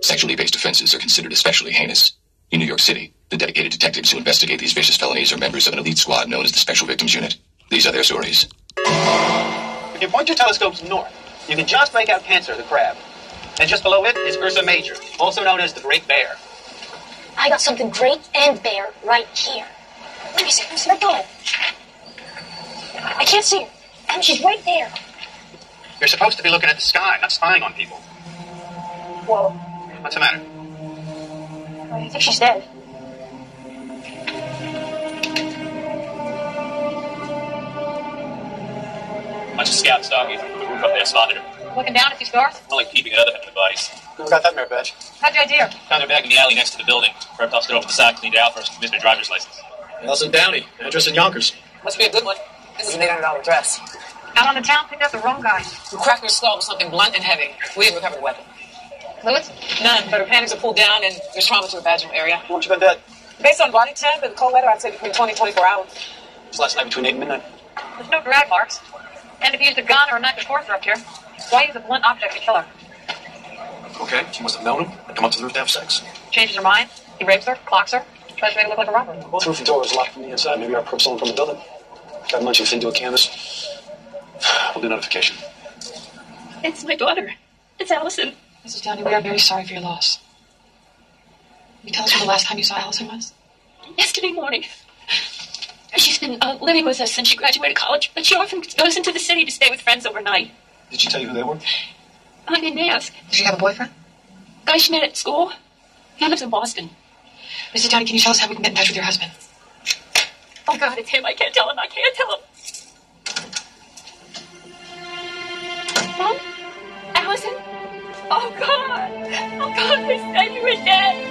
Sexually based offenses are considered especially heinous. In New York City, the dedicated detectives who investigate these vicious felonies are members of an elite squad known as the Special Victims Unit. These are their stories. If you point your telescopes north, you can just make out Cancer, the crab. And just below it is Ursa Major, also known as the Great Bear. I got something great and bare right here. Let me see. Let me go. I can't see her. And she's right there. You're supposed to be looking at the sky, not spying on people. Whoa. What's the matter? I think she's dead. A bunch of scouts doggies from the roof up there spotted her. Looking down at these doors? Not like peeping at other heavy bodies. Who got that merit badge? How'd you idea? Found her back in the alley next to the building. Reptiles stood over the side, cleaned it out first, missed her driver's license. Allison Downey, address in Yonkers. Must be a good one. This is an $800 dress. Out on the town, picked up the wrong guy. You cracked her skull with something blunt and heavy. We didn't recover the weapon. Fluids? None, but her panties are pulled down and there's trauma to her vaginal area. How long you been dead? Based on body temp and cold weather, I'd say between 20 and 24 hours. It's last night between 8 and midnight. There's no drag marks. And if you used a gun or a knife before up here, why use a blunt object to kill her? Okay, she must have known him and come up to the roof to have sex. Changes her mind, he rapes her, clocks her, tries to make it look like a robbery. Both roof doors locked from the inside. Maybe our perp someone from the building. Got munching into a canvas. We'll do notification. It's my daughter. It's Allison. Mrs. Downey, we are very sorry for your loss. Can you tell us when the last time you saw Allison was? Yesterday morning. She's been uh, living with us since she graduated college, but she often goes into the city to stay with friends overnight. Did she tell you who they were? I didn't ask. Does she have a boyfriend? Guy she met at school. He lives in Boston. Mrs. Downey, can you tell us how we can get in touch with your husband? Oh God, it's him. I can't tell him. I can't tell him. Mom? Allison? Oh God! Oh God, they said you were dead!